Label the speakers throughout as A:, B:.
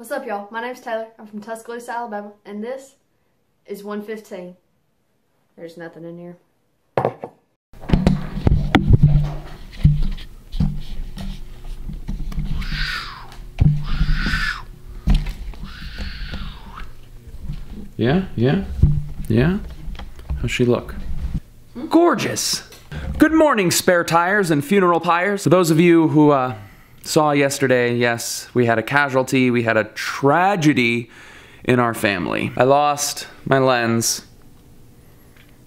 A: What's up, y'all? My name's Taylor. I'm from Tuscaloosa, Alabama, and this is 115. There's nothing in here.
B: Yeah, yeah, yeah. How's she look? Gorgeous. Good morning, spare tires and funeral pyres. For those of you who uh, saw yesterday, yes, we had a casualty, we had a tragedy in our family. I lost my lens,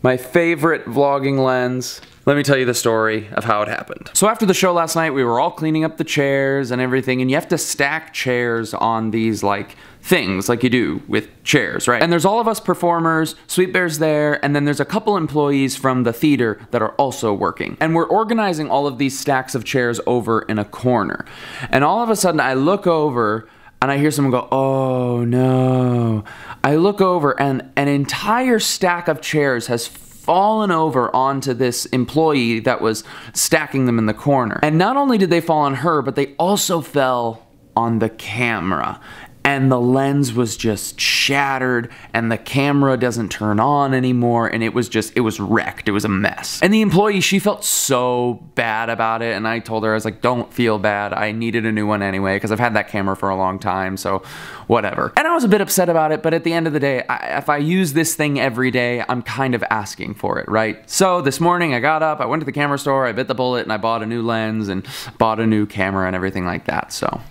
B: my favorite vlogging lens. Let me tell you the story of how it happened. So after the show last night, we were all cleaning up the chairs and everything, and you have to stack chairs on these like things like you do with chairs, right? And there's all of us performers, Sweet Bear's there, and then there's a couple employees from the theater that are also working. And we're organizing all of these stacks of chairs over in a corner. And all of a sudden I look over and I hear someone go, oh no. I look over and an entire stack of chairs has fallen over onto this employee that was stacking them in the corner. And not only did they fall on her, but they also fell on the camera and the lens was just shattered and the camera doesn't turn on anymore and it was just it was wrecked. It was a mess. And the employee she felt so bad about it and i told her i was like don't feel bad. I needed a new one anyway because i've had that camera for a long time so whatever. And i was a bit upset about it but at the end of the day I, if i use this thing every day i'm kind of asking for it right? So this morning i got up i went to the camera store i bit the bullet and i bought a new lens and bought a new camera and everything like that so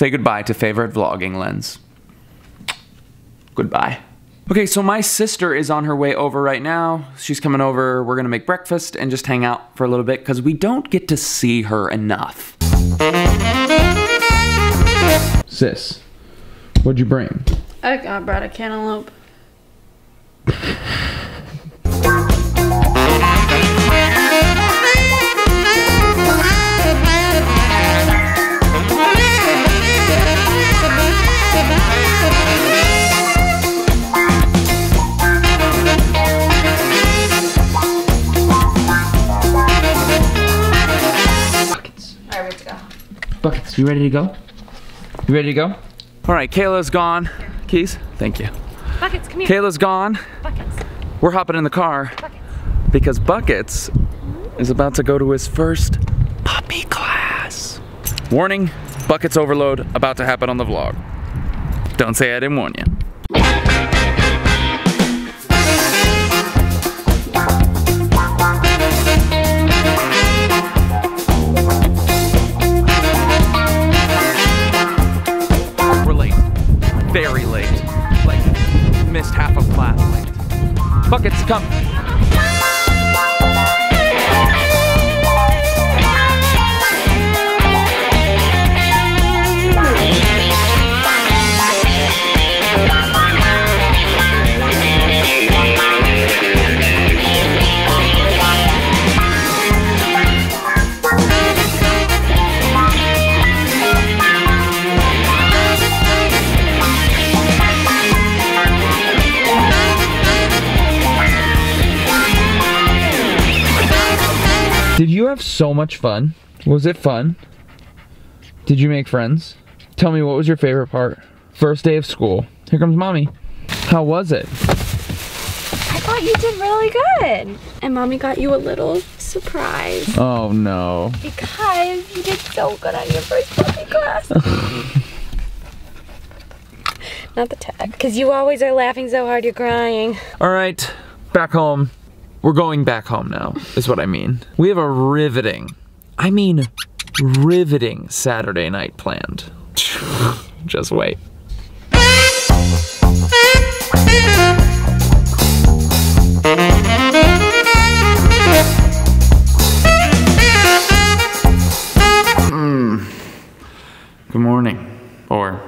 B: Say goodbye to favorite vlogging lens. Goodbye. Okay, so my sister is on her way over right now. She's coming over. We're gonna make breakfast and just hang out for a little bit because we don't get to see her enough. Sis, what'd you bring?
A: I, I brought a cantaloupe.
B: Buckets, you ready to go? You ready to go? All right, Kayla's gone. Keys, thank you.
A: Buckets, come here.
B: Kayla's gone.
A: Buckets.
B: We're hopping in the car
A: Buckets.
B: because Buckets is about to go to his first puppy class. Warning, Buckets overload about to happen on the vlog. Don't say I didn't warn you. Missed half of class. Buckets, come. Did you have so much fun? Was it fun? Did you make friends? Tell me what was your favorite part? First day of school. Here comes mommy. How was it?
C: I thought you did really good. And mommy got you a little surprise
B: Oh no.
C: because you did so good on your first puppy class. Not the tag. Because you always are laughing so hard you're crying.
B: All right, back home. We're going back home now, is what I mean. We have a riveting, I mean riveting Saturday night planned. Just wait. Hmm. Good morning, or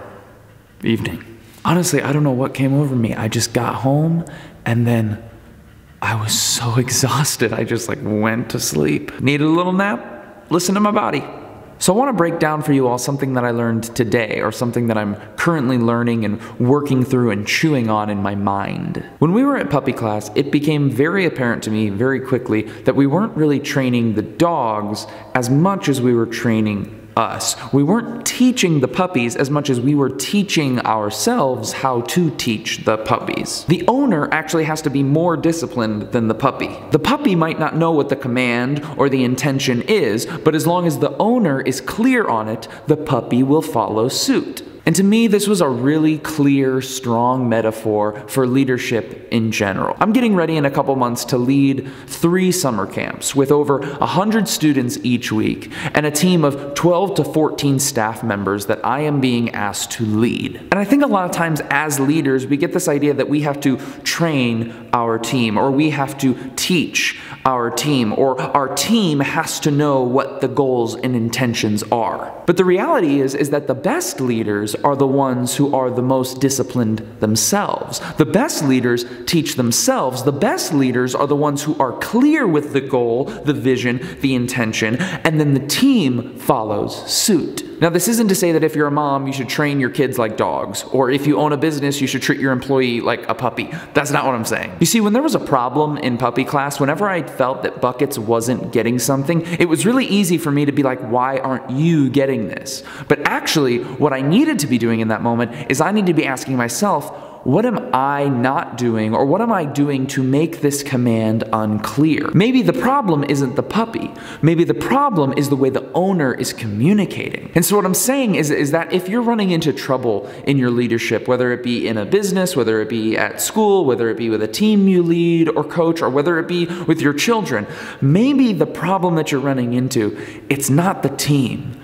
B: evening. Honestly, I don't know what came over me. I just got home and then I was so exhausted. I just like went to sleep. Needed a little nap. Listen to my body. So I want to break down for you all something that I learned today or something that I'm currently learning and working through and chewing on in my mind. When we were at puppy class, it became very apparent to me very quickly that we weren't really training the dogs as much as we were training us. We weren't teaching the puppies as much as we were teaching ourselves how to teach the puppies. The owner actually has to be more disciplined than the puppy. The puppy might not know what the command or the intention is, but as long as the owner is clear on it, the puppy will follow suit. And to me, this was a really clear, strong metaphor for leadership in general. I'm getting ready in a couple months to lead three summer camps with over 100 students each week and a team of 12 to 14 staff members that I am being asked to lead. And I think a lot of times as leaders, we get this idea that we have to train our team or we have to teach our team or our team has to know what the goals and intentions are. But the reality is is that the best leaders are the ones who are the most disciplined themselves. The best leaders teach themselves. The best leaders are the ones who are clear with the goal, the vision, the intention, and then the team follows suit. Now, this isn't to say that if you're a mom, you should train your kids like dogs, or if you own a business, you should treat your employee like a puppy. That's not what I'm saying. You see, when there was a problem in puppy class, whenever I felt that Buckets wasn't getting something, it was really easy for me to be like, why aren't you getting this? But actually, what I needed to be doing in that moment is I need to be asking myself, what am I not doing or what am I doing to make this command unclear? Maybe the problem isn't the puppy. Maybe the problem is the way the owner is communicating. And so what I'm saying is, is that if you're running into trouble in your leadership, whether it be in a business, whether it be at school, whether it be with a team you lead or coach, or whether it be with your children, maybe the problem that you're running into, it's not the team.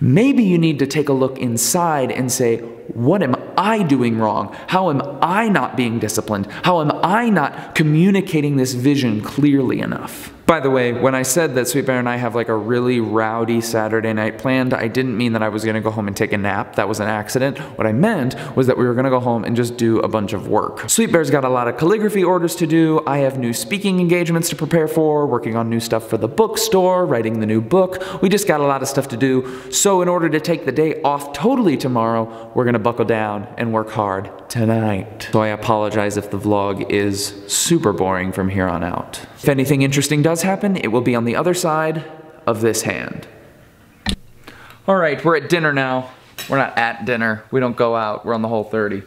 B: Maybe you need to take a look inside and say, what am I doing wrong? How am I not being disciplined? How am I not communicating this vision clearly enough? By the way, when I said that Sweet Bear and I have like a really rowdy Saturday night planned, I didn't mean that I was gonna go home and take a nap. That was an accident. What I meant was that we were gonna go home and just do a bunch of work. Sweet Bear's got a lot of calligraphy orders to do. I have new speaking engagements to prepare for, working on new stuff for the bookstore, writing the new book. We just got a lot of stuff to do. So in order to take the day off totally tomorrow, we're gonna buckle down and work hard tonight. So I apologize if the vlog is super boring from here on out. If anything interesting does happen, it will be on the other side of this hand. All right, we're at dinner now. We're not at dinner. We don't go out. We're on the whole 30.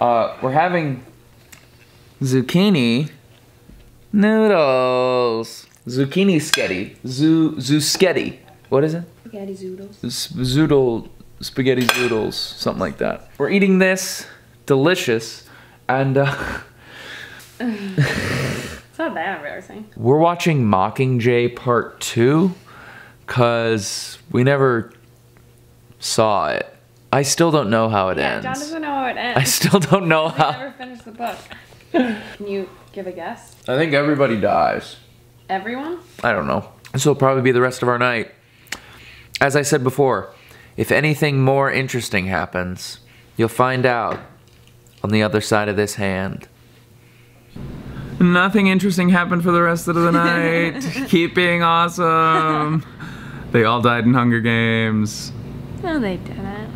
B: Uh, we're having zucchini noodles. Zucchini sketty. Zu zuschetti. What is it?
C: Spaghetti zoodles.
B: Z- zoodle spaghetti zoodles, something like that. We're eating this, delicious, and uh,
C: not that embarrassing.
B: we're watching Mockingjay Part Two, cause we never saw it. I still don't know how it
C: Yeah,
B: ends.
C: Jon doesn't know how it ends.
B: I still don't know
C: He
B: how.
C: never finished the book. Can you give a guess?
B: I think everybody dies.
C: Everyone?
B: I don't know. This will probably be the rest of our night. As I said before, if anything more interesting happens, you'll find out on the other side of this hand. Nothing interesting happened for the rest of the night. Keep being awesome. They all died in Hunger Games.
C: No, they didn't.